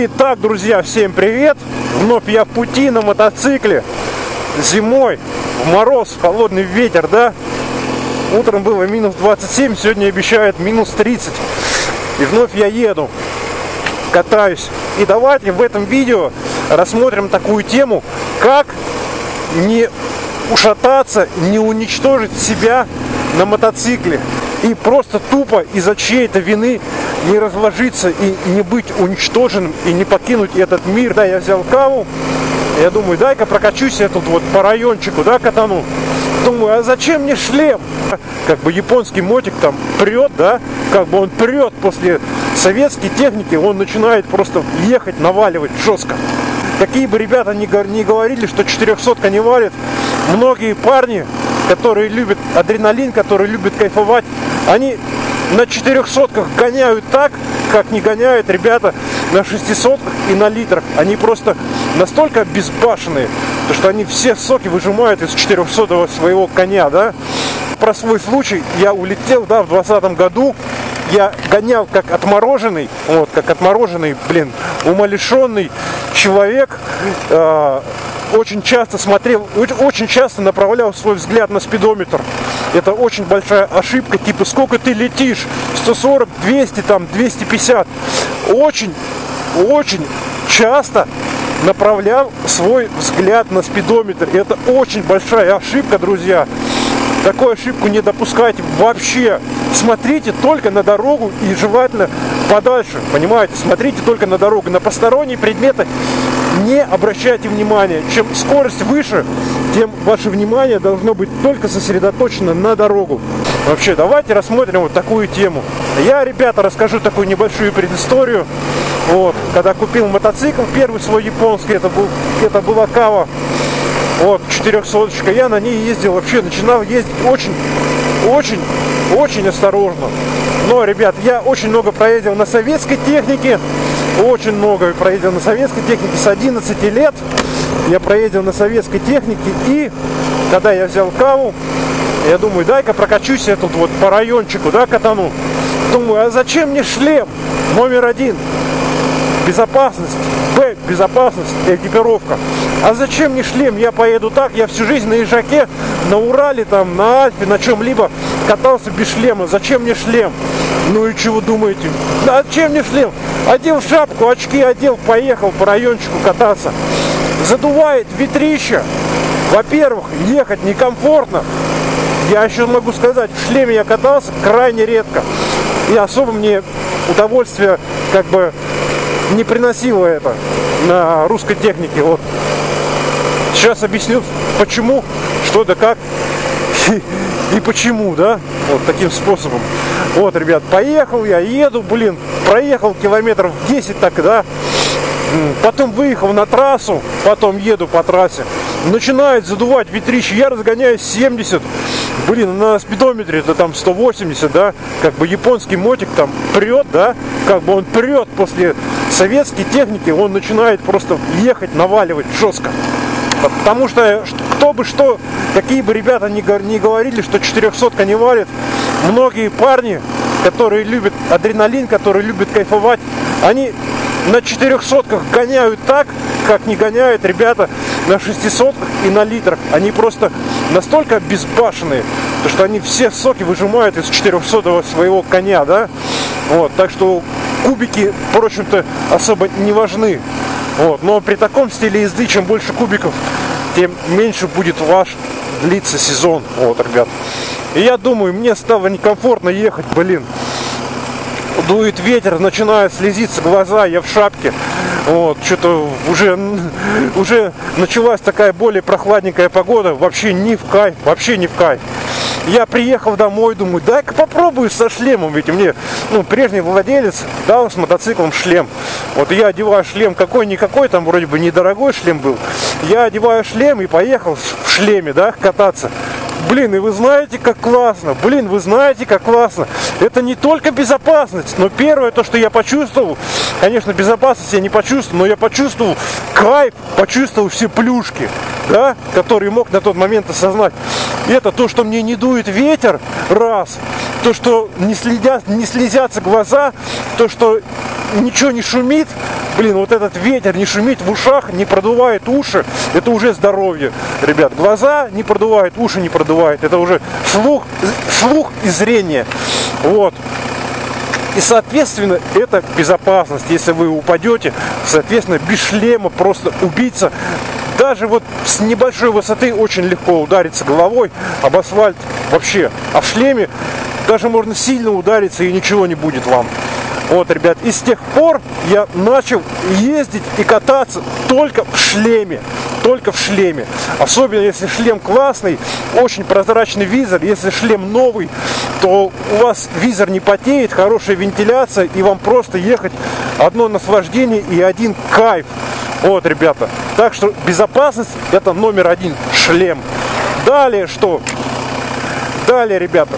Итак, друзья, всем привет! Вновь я в пути на мотоцикле. Зимой, в мороз, в холодный ветер, да? Утром было минус 27, сегодня обещают минус 30. И вновь я еду, катаюсь. И давайте в этом видео рассмотрим такую тему, как не ушататься, не уничтожить себя на мотоцикле. И просто тупо из-за чьей-то вины не разложиться и не быть уничтоженным и не покинуть этот мир. Да, я взял каву, я думаю, дай-ка прокачусь я тут вот по райончику, да, катану. Думаю, а зачем мне шлем? Как бы японский мотик там прет, да, как бы он прет после советской техники, он начинает просто ехать, наваливать жестко. Какие бы ребята ни, говорили, что 400 не валит, многие парни, которые любят адреналин, которые любят кайфовать, они на 400 гоняют так, как не гоняют ребята на 600 и на литрах. Они просто настолько безбашенные, что они все соки выжимают из 400 своего коня, да. Про свой случай я улетел, да, в 2020 году. Я гонял как отмороженный, вот, как отмороженный, блин, умалишенный человек. Э, очень часто смотрел, очень часто направлял свой взгляд на спидометр. Это очень большая ошибка, типа сколько ты летишь, 140, 200, там, 250. Очень, очень часто направлял свой взгляд на спидометр. Это очень большая ошибка, друзья. Такую ошибку не допускайте вообще. Смотрите только на дорогу и желательно подальше, понимаете? Смотрите только на дорогу. На посторонние предметы не обращайте внимания. Чем скорость выше, тем ваше внимание должно быть только сосредоточено на дорогу. Вообще, давайте рассмотрим вот такую тему. Я, ребята, расскажу такую небольшую предысторию. Вот, когда купил мотоцикл, первый свой японский, это, был, это была Кава, вот, 400 я на ней ездил, вообще начинал ездить очень, очень, очень осторожно. Но, ребят, я очень много проездил на советской технике, очень много проездил на советской технике с 11 лет. Я проездил на советской технике и когда я взял каву, я думаю, дай-ка прокачусь я тут вот по райончику, да, катану. Думаю, а зачем мне шлем? Номер один. Безопасность. Б. Безопасность. Экипировка. А зачем мне шлем? Я поеду так, я всю жизнь на ежаке, на Урале, там, на Альпе, на чем-либо катался без шлема. Зачем мне шлем? Ну и чего думаете? А чем мне шлем? Одел шапку, очки одел, поехал по райончику кататься. Задувает ветрища. Во-первых, ехать некомфортно. Я еще могу сказать, в шлеме я катался крайне редко. И особо мне удовольствие как бы не приносило это на русской технике. Вот. Сейчас объясню, почему, что да как и, и почему, да, вот таким способом. Вот, ребят, поехал я, еду, блин, проехал километров 10 так, да, потом выехал на трассу, потом еду по трассе, начинает задувать ветрище, я разгоняюсь 70, блин, на спидометре это там 180, да, как бы японский мотик там прет, да, как бы он прет после советской техники, он начинает просто ехать, наваливать жестко. Потому что кто бы что, какие бы ребята не, говорили, что 400 не валит, многие парни, которые любят адреналин, которые любят кайфовать, они на 400 гоняют так, как не гоняют ребята на 600 и на литрах. Они просто настолько безбашенные, что они все соки выжимают из 400 своего коня, да? Вот, так что кубики, впрочем-то, особо не важны. Вот, но при таком стиле езды, чем больше кубиков, тем меньше будет ваш длиться сезон. Вот, ребят. И я думаю, мне стало некомфортно ехать, блин. Дует ветер, начинают слезиться глаза, я в шапке. Вот, что-то уже, уже началась такая более прохладненькая погода. Вообще не в кайф, вообще не в кайф. Я приехал домой, думаю, дай-ка попробую со шлемом, ведь мне, ну, прежний владелец дал с мотоциклом шлем. Вот я одеваю шлем какой-никакой, там вроде бы недорогой шлем был. Я одеваю шлем и поехал в шлеме, да, кататься. Блин, и вы знаете, как классно. Блин, вы знаете, как классно. Это не только безопасность, но первое, то, что я почувствовал, конечно, безопасность я не почувствовал, но я почувствовал кайф, почувствовал все плюшки, да, которые мог на тот момент осознать. Это то, что мне не дует ветер, раз. То, что не, следят, не слезятся глаза, то, что ничего не шумит, блин, вот этот ветер не шумит в ушах, не продувает уши, это уже здоровье, ребят. Глаза не продувает, уши не продувает, это уже слух, слух и зрение. Вот. И, соответственно, это безопасность. Если вы упадете, соответственно, без шлема просто убийца даже вот с небольшой высоты очень легко удариться головой об асфальт вообще. А в шлеме даже можно сильно удариться и ничего не будет вам. Вот, ребят, и с тех пор я начал ездить и кататься только в шлеме. Только в шлеме. Особенно если шлем классный, очень прозрачный визор. Если шлем новый, то у вас визор не потеет, хорошая вентиляция, и вам просто ехать одно наслаждение и один кайф. Вот, ребята. Так что безопасность это номер один. Шлем. Далее что? Далее, ребята,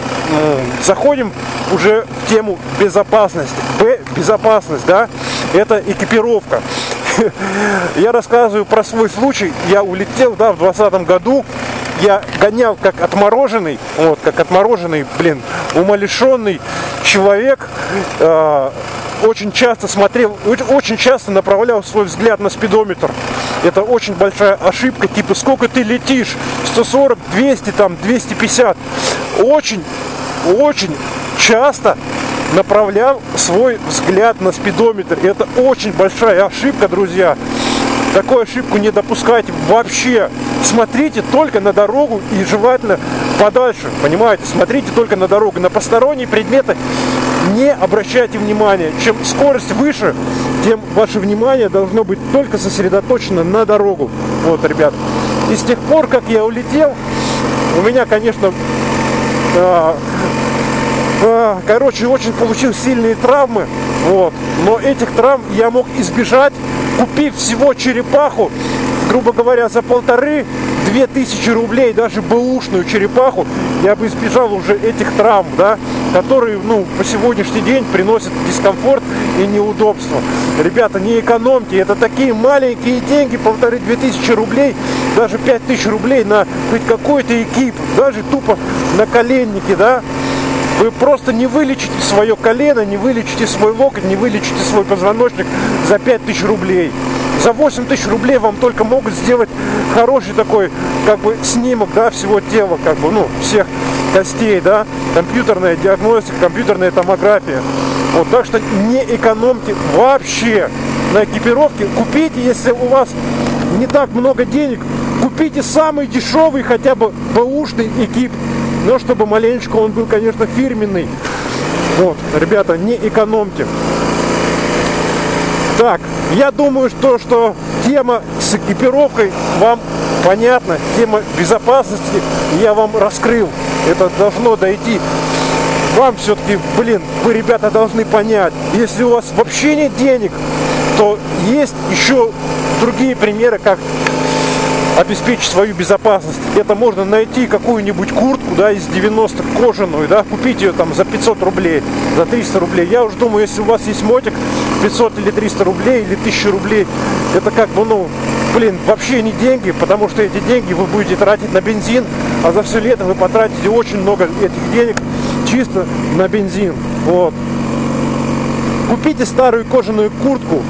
заходим уже в тему безопасности. Б, безопасность, да, это экипировка. Я рассказываю про свой случай. Я улетел, да, в 2020 году. Я гонял как отмороженный, вот, как отмороженный, блин, умалишенный человек. Э, очень часто смотрел, очень часто направлял свой взгляд на спидометр. Это очень большая ошибка, типа сколько ты летишь, 140, 200, там, 250. Очень, очень часто направлял свой взгляд на спидометр. Это очень большая ошибка, друзья. Такую ошибку не допускайте вообще. Смотрите только на дорогу и желательно подальше, понимаете? Смотрите только на дорогу. На посторонние предметы не обращайте внимания. Чем скорость выше, тем ваше внимание должно быть только сосредоточено на дорогу. Вот, ребят. И с тех пор, как я улетел, у меня, конечно, а, а, короче, очень получил сильные травмы. Вот. Но этих травм я мог избежать, купив всего черепаху, грубо говоря, за полторы две тысячи рублей, даже бэушную черепаху, я бы избежал уже этих травм, да, которые, ну, по сегодняшний день приносят дискомфорт и неудобство. Ребята, не экономьте, это такие маленькие деньги, полторы-две тысячи рублей, даже пять тысяч рублей на хоть какой-то экип, даже тупо на коленнике, да, вы просто не вылечите свое колено, не вылечите свой локоть, не вылечите свой позвоночник за 5000 рублей. За 8 тысяч рублей вам только могут сделать хороший такой, как бы, снимок, да, всего тела, как бы, ну, всех костей, да, компьютерная диагностика, компьютерная томография. Вот, так что не экономьте вообще на экипировке. Купите, если у вас не так много денег, купите самый дешевый хотя бы бэушный экип но чтобы маленечко он был, конечно, фирменный. Вот, ребята, не экономьте. Так, я думаю, что, что тема с экипировкой вам понятна. Тема безопасности я вам раскрыл. Это должно дойти. Вам все-таки, блин, вы, ребята, должны понять, если у вас вообще нет денег, то есть еще другие примеры, как обеспечить свою безопасность. Это можно найти какую-нибудь куртку, да, из 90 кожаную, да, купить ее там за 500 рублей, за 300 рублей. Я уже думаю, если у вас есть мотик 500 или 300 рублей или 1000 рублей, это как бы, ну, блин, вообще не деньги, потому что эти деньги вы будете тратить на бензин, а за все лето вы потратите очень много этих денег чисто на бензин. Вот. Купите старую кожаную куртку,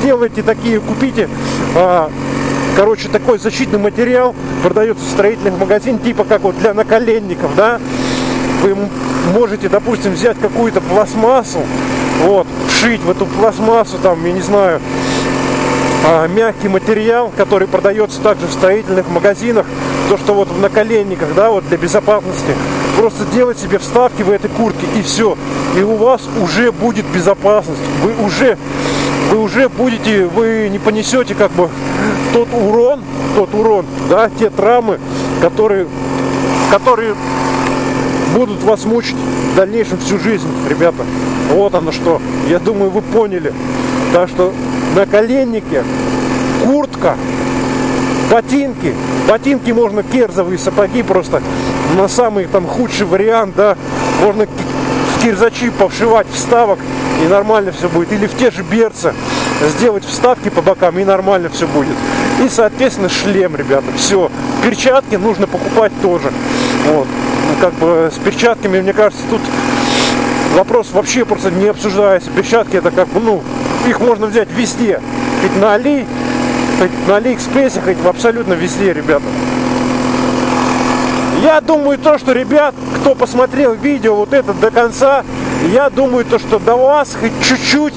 сделайте такие, купите а, Короче, такой защитный материал продается в строительных магазинах, типа как вот для наколенников, да. Вы можете, допустим, взять какую-то пластмассу, вот, вшить в эту пластмассу, там, я не знаю, а, мягкий материал, который продается также в строительных магазинах, то, что вот в наколенниках, да, вот для безопасности, просто делать себе вставки в этой куртке и все, и у вас уже будет безопасность, вы уже вы уже будете, вы не понесете как бы тот урон, тот урон, да, те травмы, которые, которые будут вас мучить в дальнейшем всю жизнь, ребята. Вот оно что. Я думаю, вы поняли. Так что на коленнике куртка, ботинки. Ботинки можно керзовые сапоги просто на самый там худший вариант, да. Можно в кирзачи повшивать вставок и нормально все будет. Или в те же берцы сделать вставки по бокам и нормально все будет. И, соответственно, шлем, ребята. Все. Перчатки нужно покупать тоже. Вот. Ну, как бы с перчатками, мне кажется, тут вопрос вообще просто не обсуждается. Перчатки это как ну, их можно взять везде. хоть на Али, хоть на Алиэкспрессе, хоть абсолютно везде, ребята. Я думаю то, что, ребят, кто посмотрел видео вот это до конца, я думаю то, что до вас хоть чуть-чуть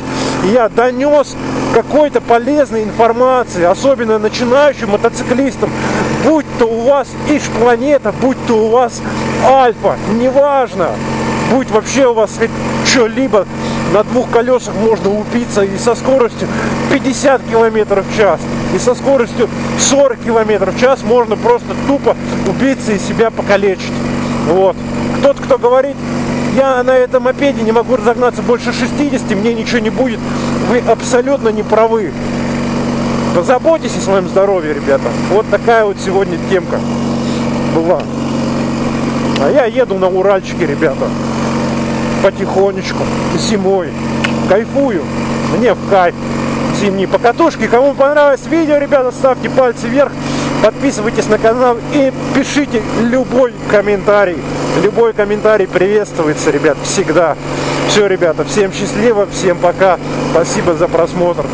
я донес какой-то полезной информации, особенно начинающим мотоциклистам, будь то у вас Иш планета, будь то у вас Альфа, неважно, будь вообще у вас что-либо на двух колесах можно упиться и со скоростью 50 км в час, и со скоростью 40 км в час можно просто тупо убиться и себя покалечить. Вот. Тот, кто говорит, я на этом мопеде не могу разогнаться больше 60, мне ничего не будет, вы абсолютно не правы. Позаботьтесь о своем здоровье, ребята. Вот такая вот сегодня темка была. А я еду на Уральчике, ребята потихонечку, зимой. Кайфую. Мне в кайф. Зимние покатушки. Кому понравилось видео, ребята, ставьте пальцы вверх. Подписывайтесь на канал и пишите любой комментарий. Любой комментарий приветствуется, ребят, всегда. Все, ребята, всем счастливо, всем пока. Спасибо за просмотр.